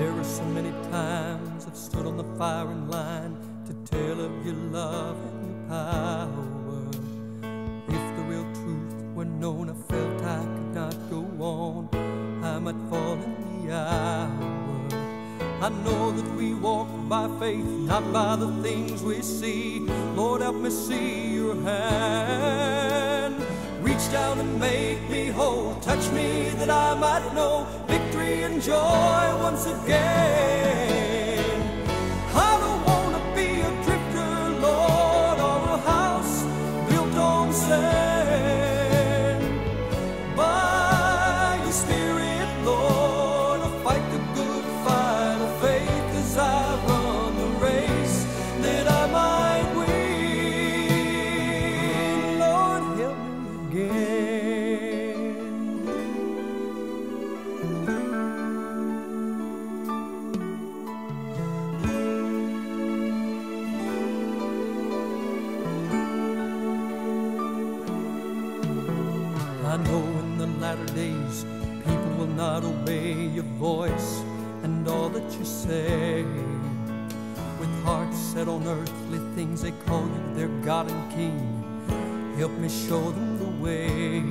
There are so many times I've stood on the firing line to tell of your love and your power. If the real truth were known, I felt I could not go on. I might fall in the hour. I know that we walk by faith, not by the things we see. Lord, help me see your hand. Reach down and make me whole. Touch me that I might know victory and joy once again. I don't want to be a drifter, Lord, or a house built on sand. By your Spirit, Lord, I'll fight the good fight of I run the race that I might win. Lord, help me again. Latter days people will not obey your voice and all that you say. With hearts set on earthly things, they call you their God and King. Help me show them the way.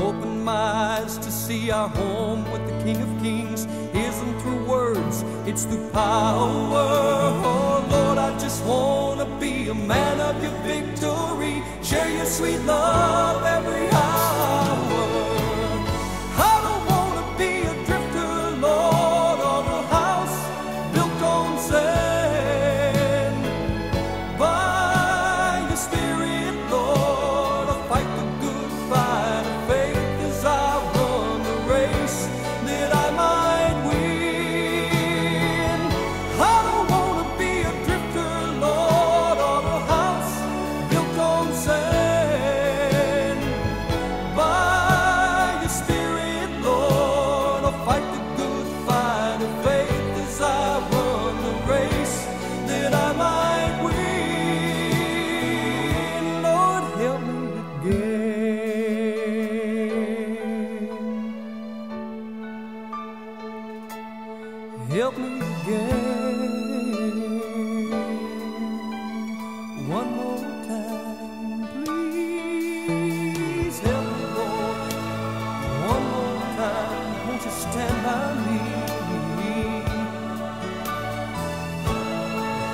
Open my eyes to see our home with the King of Kings isn't through words, it's through power. Oh Lord, I just want to be a man of your victory. Share your sweet love every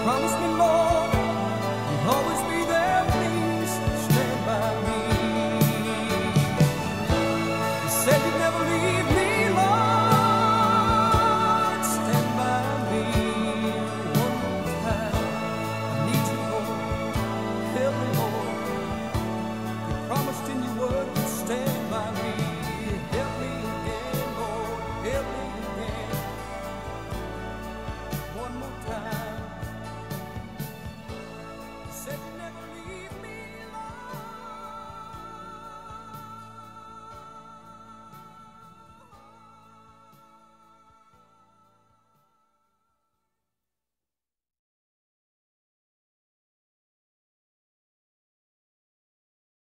Promise me more.